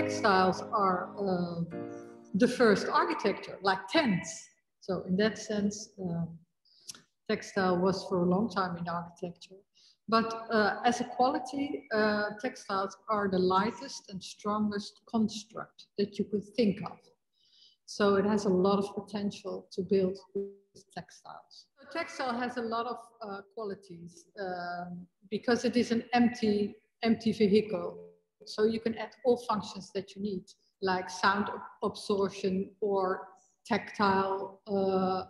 textiles are uh, the first architecture, like tents. So in that sense, uh, textile was for a long time in architecture. But uh, as a quality, uh, textiles are the lightest and strongest construct that you could think of. So it has a lot of potential to build with textiles. So textile has a lot of uh, qualities um, because it is an empty, empty vehicle. So you can add all functions that you need, like sound absorption or tactile, uh,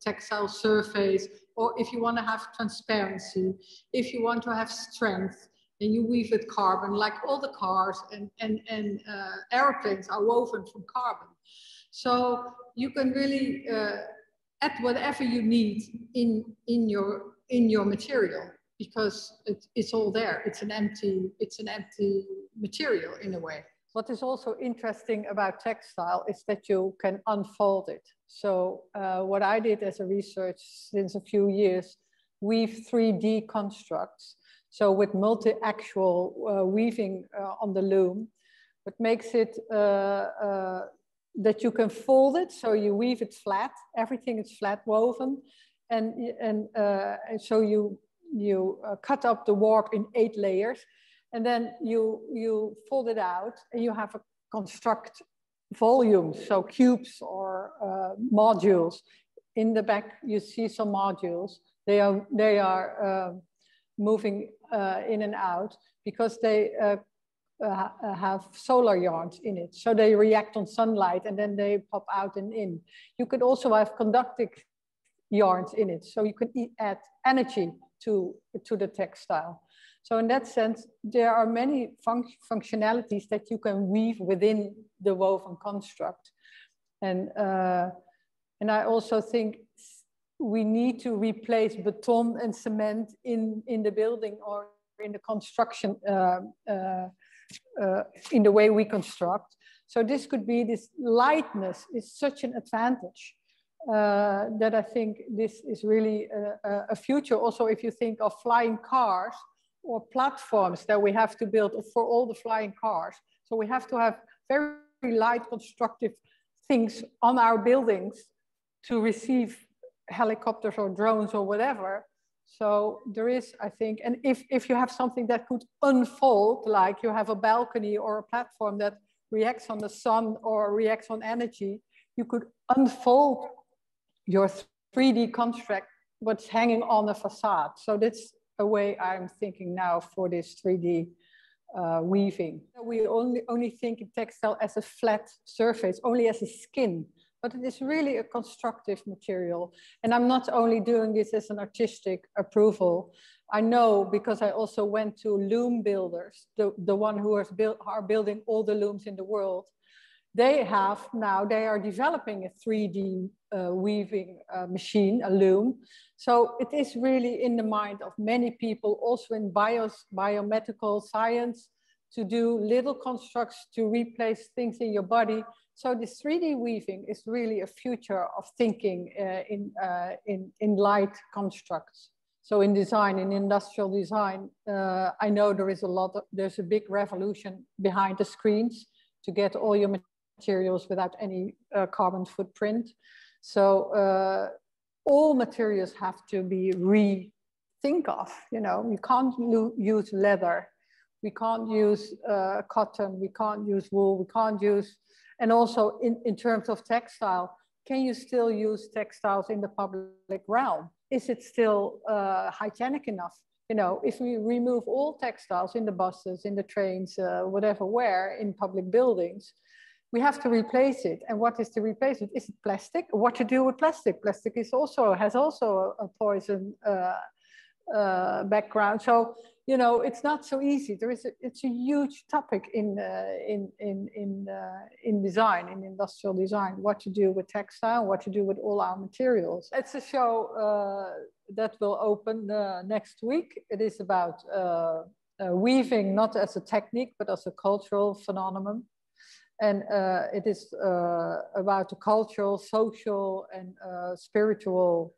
textile surface, or if you want to have transparency, if you want to have strength, and you weave with carbon, like all the cars and, and, and uh, airplanes are woven from carbon. So you can really uh, add whatever you need in, in, your, in your material because it, it's all there. It's an empty, it's an empty material in a way. What is also interesting about textile is that you can unfold it. So uh, what I did as a research since a few years, weave 3D constructs. So with multi-axial uh, weaving uh, on the loom, what makes it uh, uh, that you can fold it. So you weave it flat, everything is flat woven. And, and, uh, and so you, you cut up the warp in eight layers and then you, you fold it out and you have a construct volumes, so cubes or uh, modules. In the back, you see some modules. They are, they are uh, moving uh, in and out because they uh, uh, have solar yarns in it. So they react on sunlight and then they pop out and in. You could also have conductive yarns in it. So you can add energy to, to the textile. So in that sense, there are many func functionalities that you can weave within the woven construct. And, uh, and I also think we need to replace beton and cement in, in the building or in the construction, uh, uh, uh in the way we construct. So this could be this lightness is such an advantage. Uh, that I think this is really a, a, future. Also, if you think of flying cars, or platforms that we have to build for all the flying cars. So we have to have very light constructive things on our buildings to receive helicopters or drones or whatever. So there is, I think, and if, if you have something that could unfold, like you have a balcony or a platform that reacts on the sun or reacts on energy, you could unfold your 3D construct what's hanging on the facade. So that's a way I'm thinking now for this 3D uh, weaving. We only, only think in textile as a flat surface, only as a skin, but it is really a constructive material. And I'm not only doing this as an artistic approval, I know because I also went to loom builders, the, the one who build, are building all the looms in the world they have now, they are developing a 3D uh, weaving uh, machine, a loom. So it is really in the mind of many people, also in bios, biomedical science, to do little constructs to replace things in your body. So this 3D weaving is really a future of thinking uh, in, uh, in, in light constructs. So in design, in industrial design, uh, I know there is a lot, of, there's a big revolution behind the screens to get all your materials without any uh, carbon footprint. So uh, all materials have to be rethink of, you know, we can't use leather, we can't use uh, cotton, we can't use wool, we can't use, and also in, in terms of textile, can you still use textiles in the public realm? Is it still uh, hygienic enough? You know, if we remove all textiles in the buses, in the trains, uh, whatever, where in public buildings, we have to replace it. And what is to replace it? Is it plastic? What to do with plastic? Plastic is also has also a poison uh, uh, background. So you know it's not so easy. There is a, it's a huge topic in uh, in in in uh, in design, in industrial design. What to do with textile? What to do with all our materials? It's a show uh, that will open uh, next week. It is about. weaving not as a technique but as a cultural phenomenon and uh, it is uh, about the cultural, social, and uh, spiritual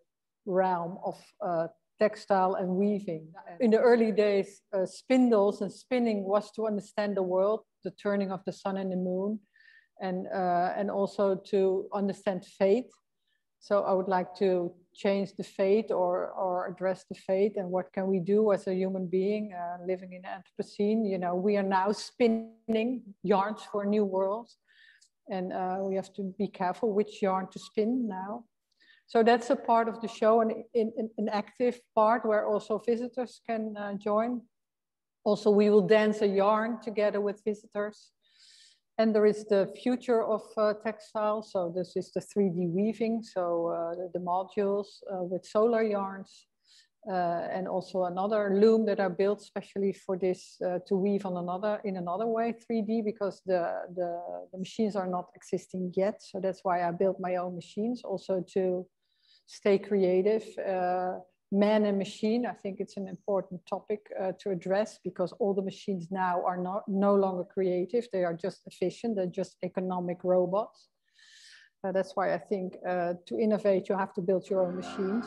realm of uh, textile and weaving. In the early days, uh, spindles and spinning was to understand the world, the turning of the sun and the moon, and, uh, and also to understand fate. So I would like to change the fate or, or address the fate and what can we do as a human being uh, living in Anthropocene. You know, we are now spinning yarns for a new world and uh, we have to be careful which yarn to spin now. So that's a part of the show, an, an active part where also visitors can uh, join. Also, we will dance a yarn together with visitors. And there is the future of uh, textile. So this is the 3D weaving. So uh, the, the, modules uh, with solar yarns. Uh, and also another loom that I built specially for this uh, to weave on another in another way 3D because the, the, the machines are not existing yet. So that's why I built my own machines also to stay creative. Man and machine, I think it's an important topic uh, to address because all the machines now are not, no longer creative. They are just efficient. They're just economic robots. Uh, that's why I think uh, to innovate, you have to build your own machines.